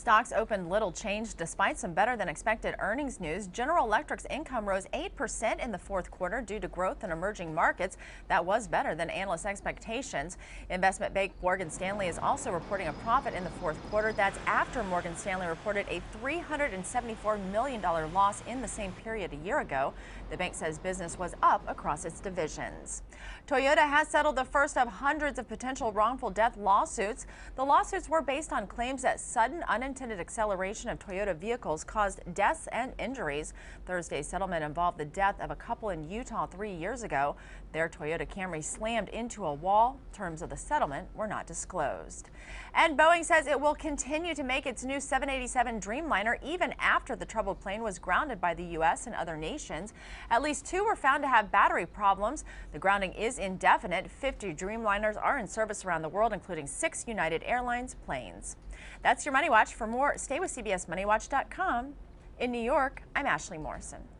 Stocks opened little change despite some better than expected earnings news. General Electric's income rose 8% in the fourth quarter due to growth in emerging markets. That was better than analyst expectations. Investment bank Morgan Stanley is also reporting a profit in the fourth quarter. That's after Morgan Stanley reported a $374 million loss in the same period a year ago. The bank says business was up across its divisions. Toyota has settled the first of hundreds of potential wrongful death lawsuits. The lawsuits were based on claims that sudden unintended unintended acceleration of Toyota vehicles caused deaths and injuries. Thursday's settlement involved the death of a couple in Utah three years ago. Their Toyota Camry slammed into a wall. Terms of the settlement were not disclosed. And Boeing says it will continue to make its new 787 Dreamliner even after the troubled plane was grounded by the U.S. and other nations. At least two were found to have battery problems. The grounding is indefinite. 50 Dreamliners are in service around the world, including six United Airlines planes. That's your Money Watch. For more, stay with CBSMoneyWatch.com. In New York, I'm Ashley Morrison.